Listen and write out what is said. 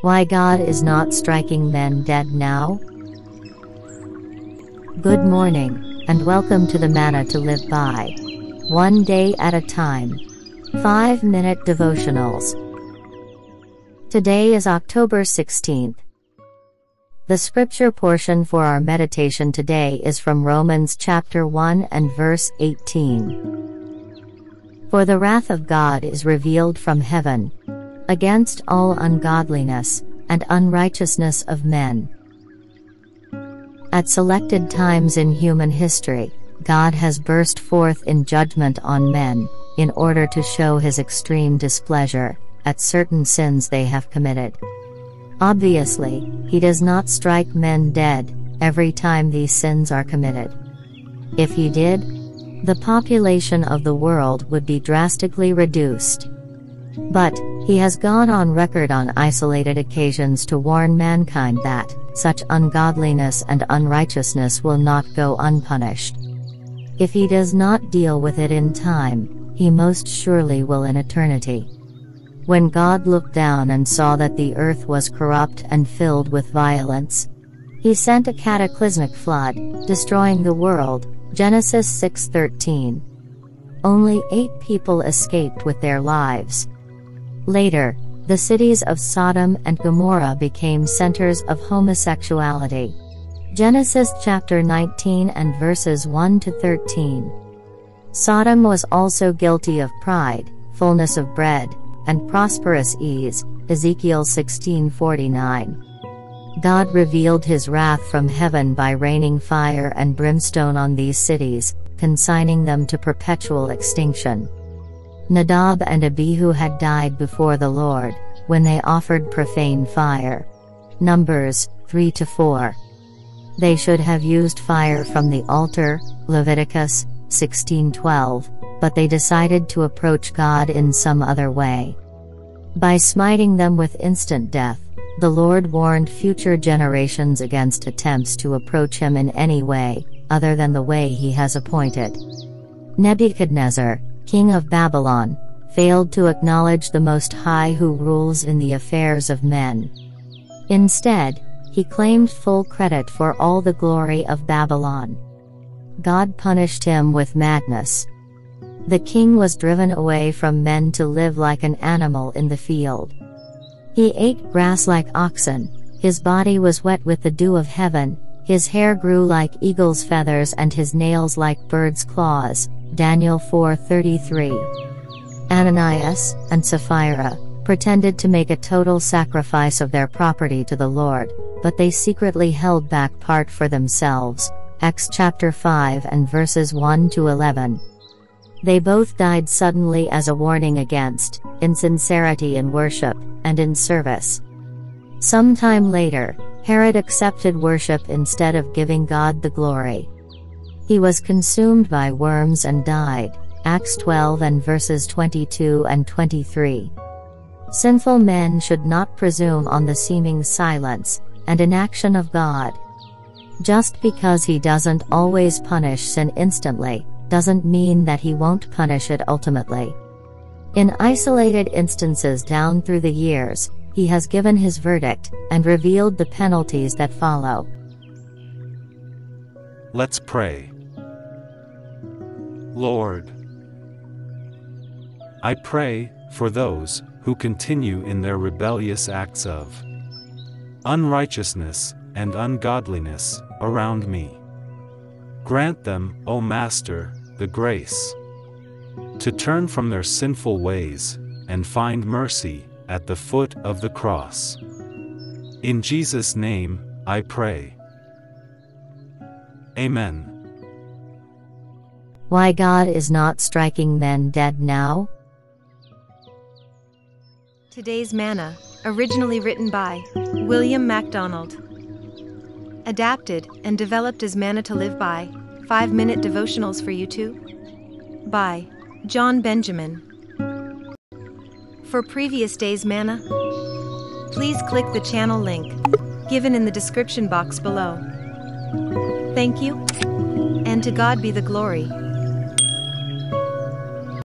Why God is not striking men dead now? Good morning, and welcome to the manna to live by. One day at a time. 5 minute devotionals. Today is October 16th. The scripture portion for our meditation today is from Romans chapter 1 and verse 18. For the wrath of God is revealed from heaven against all ungodliness and unrighteousness of men. At selected times in human history, God has burst forth in judgment on men, in order to show his extreme displeasure at certain sins they have committed. Obviously, he does not strike men dead every time these sins are committed. If he did, the population of the world would be drastically reduced. But, he has gone on record on isolated occasions to warn mankind that, such ungodliness and unrighteousness will not go unpunished. If he does not deal with it in time, he most surely will in eternity. When God looked down and saw that the earth was corrupt and filled with violence, he sent a cataclysmic flood, destroying the world. Genesis 6:13. Only 8 people escaped with their lives. Later, the cities of Sodom and Gomorrah became centers of homosexuality. Genesis chapter 19 and verses 1 to 13. Sodom was also guilty of pride, fullness of bread, and prosperous ease, Ezekiel 16:49. God revealed his wrath from heaven by raining fire and brimstone on these cities, consigning them to perpetual extinction. Nadab and Abihu had died before the Lord, when they offered profane fire. Numbers 3 to 4. They should have used fire from the altar, Leviticus 16:12 but they decided to approach God in some other way. By smiting them with instant death, the Lord warned future generations against attempts to approach him in any way, other than the way he has appointed. Nebuchadnezzar, king of Babylon, failed to acknowledge the Most High who rules in the affairs of men. Instead, he claimed full credit for all the glory of Babylon. God punished him with madness, the king was driven away from men to live like an animal in the field. He ate grass like oxen, his body was wet with the dew of heaven, his hair grew like eagle's feathers and his nails like bird's claws. Daniel 4:33. Ananias and Sapphira pretended to make a total sacrifice of their property to the Lord, but they secretly held back part for themselves. Acts chapter 5 and verses 1 to 11. They both died suddenly as a warning against insincerity in worship and in service. Sometime later, Herod accepted worship instead of giving God the glory. He was consumed by worms and died. Acts 12 and verses 22 and 23. Sinful men should not presume on the seeming silence and inaction of God. Just because he doesn't always punish sin instantly, doesn't mean that he won't punish it ultimately. In isolated instances down through the years, he has given his verdict and revealed the penalties that follow. Let's pray. Lord, I pray for those who continue in their rebellious acts of unrighteousness and ungodliness around me. Grant them, O Master, the grace to turn from their sinful ways and find mercy at the foot of the cross. In Jesus' name, I pray. Amen. Why God is not striking men dead now? Today's Manna, originally written by William MacDonald. Adapted and developed as Manna to Live By 5 Minute Devotionals for YouTube? By John Benjamin. For previous day's manna, please click the channel link given in the description box below. Thank you, and to God be the glory.